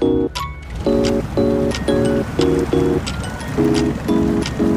Thank you.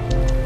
you.